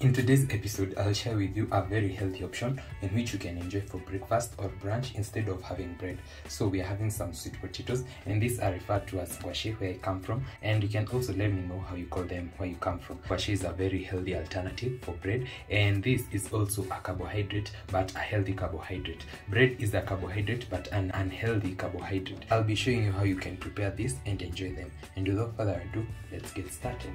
In today's episode, I'll share with you a very healthy option in which you can enjoy for breakfast or brunch instead of having bread. So we are having some sweet potatoes and these are referred to as ngwashe where I come from and you can also let me know how you call them where you come from. Ngwashe is a very healthy alternative for bread and this is also a carbohydrate but a healthy carbohydrate. Bread is a carbohydrate but an unhealthy carbohydrate. I'll be showing you how you can prepare this and enjoy them. And without further ado, let's get started.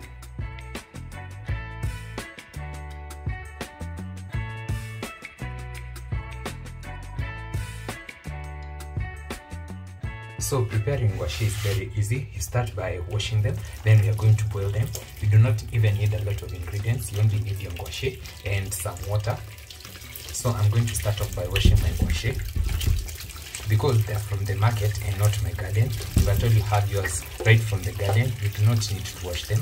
So preparing ngwashe is very easy. You start by washing them, then we are going to boil them. You do not even need a lot of ingredients. You only need your ngwashe and some water. So I'm going to start off by washing my ngwashe because they're from the market and not my garden. You have yours right from the garden, you do not need to wash them.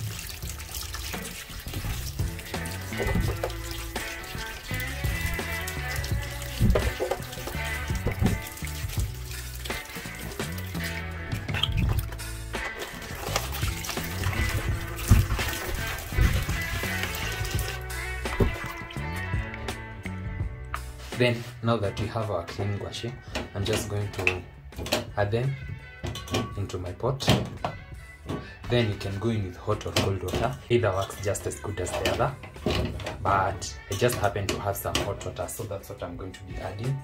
Then now that we have our clean ngwashe i'm just going to add them into my pot. Then you can go in with hot or cold water. Either works just as good as the other. But i just happen to have some hot water so that's what i'm going to be adding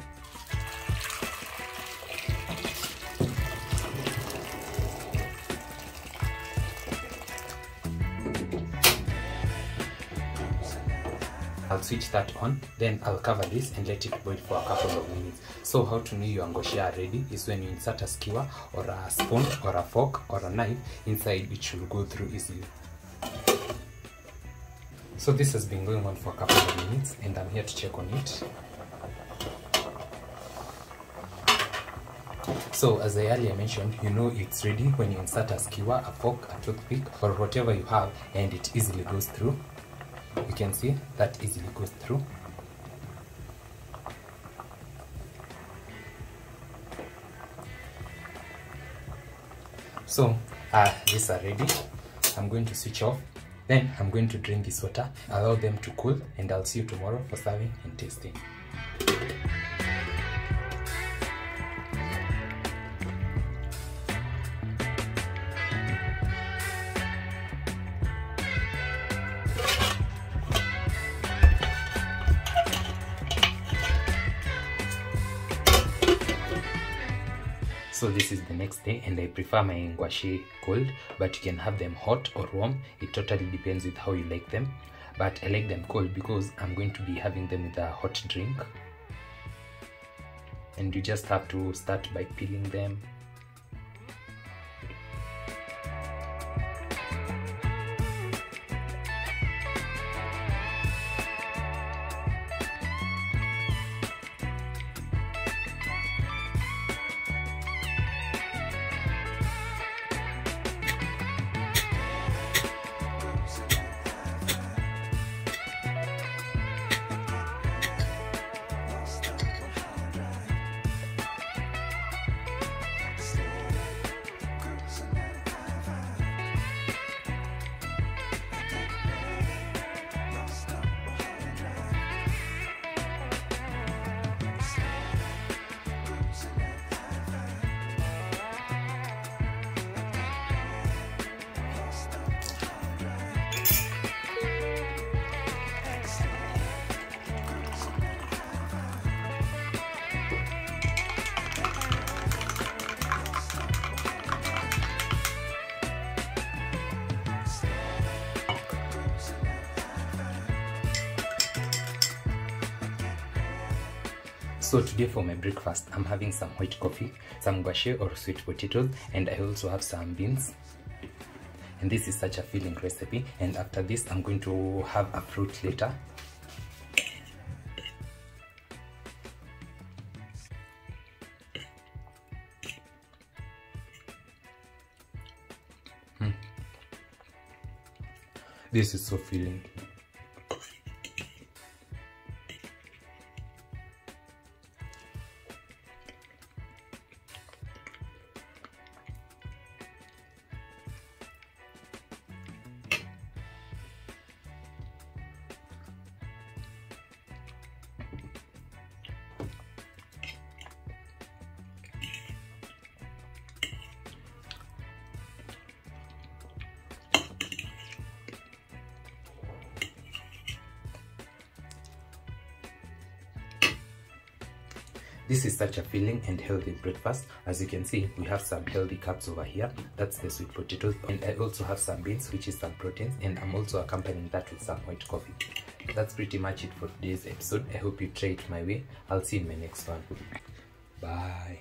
I'll switch that on, then I'll cover this and let it boil for a couple of minutes. So how to know your ngwashe are ready is when you insert a skewer or a spoon or a fork or a knife inside it should go through easily. So this has been going on for a couple of minutes and I'm here to check on it. So as I earlier mentioned, you know it's ready when you insert a skewer, a fork, a toothpick or whatever you have and it easily goes through you can see that easily goes through. So uh, these are ready. I'm going to switch off. Then i'm going to drain this water. Allow them to cool and i'll see you tomorrow for serving and tasting so this is the next day and i prefer my ngwashe cold but you can have them hot or warm. It totally depends with how you like them. But i like them cold because i'm going to be having them with a hot drink. And you just have to start by peeling them So today for my breakfast, I'm having some white coffee, some ngwashe or sweet potatoes, and I also have some beans. And this is such a filling recipe. And after this, I'm going to have a fruit later. Hmm. This is so filling. This is such a filling and healthy breakfast. As you can see we have some healthy carbs over here. That's the sweet potatoes and i also have some beans which is some proteins. And i'm also accompanying that with some white coffee. That's pretty much it for today's episode. I hope you try it my way. I'll see you in my next one. Bye